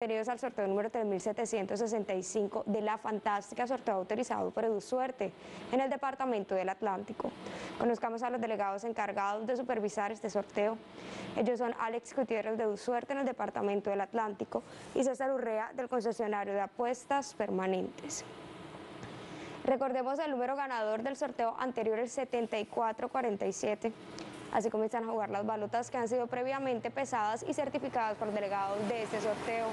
Bienvenidos al sorteo número 3765 de la fantástica sorteo autorizado por EduSuerte en el Departamento del Atlántico. Conozcamos a los delegados encargados de supervisar este sorteo. Ellos son Alex Gutiérrez de EduSuerte en el Departamento del Atlántico y César Urrea del concesionario de apuestas permanentes. Recordemos el número ganador del sorteo anterior, el 7447. Así comienzan a jugar las balotas que han sido previamente pesadas y certificadas por delegados de este sorteo.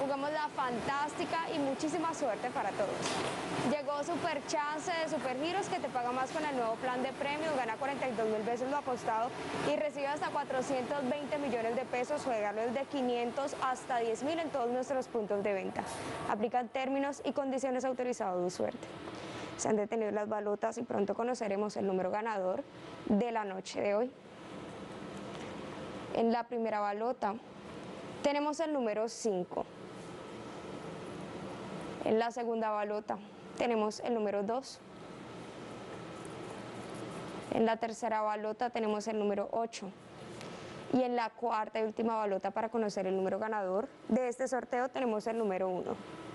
Jugamos la fantástica y muchísima suerte para todos. Llegó Super Chance de Super Giros que te paga más con el nuevo plan de premios, gana 42 mil veces lo apostado y recibe hasta 420 millones de pesos, juegalo desde 500 hasta 10 mil en todos nuestros puntos de venta. Aplican términos y condiciones autorizados de suerte. Se han detenido las balotas y pronto conoceremos el número ganador de la noche de hoy. En la primera balota tenemos el número 5. En la segunda balota tenemos el número 2. En la tercera balota tenemos el número 8. Y en la cuarta y última balota para conocer el número ganador de este sorteo tenemos el número 1.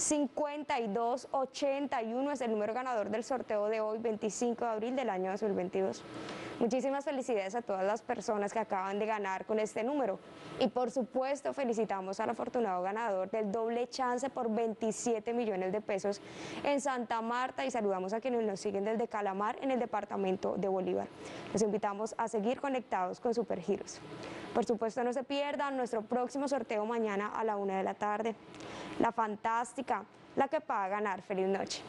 5281 es el número ganador del sorteo de hoy, 25 de abril del año 2022. Muchísimas felicidades a todas las personas que acaban de ganar con este número. Y por supuesto felicitamos al afortunado ganador del doble chance por 27 millones de pesos en Santa Marta y saludamos a quienes nos siguen desde Calamar en el departamento de Bolívar. Los invitamos a seguir conectados con Supergiros. Por supuesto no se pierdan nuestro próximo sorteo mañana a la una de la tarde. La fantástica, la que paga ganar. Feliz noche.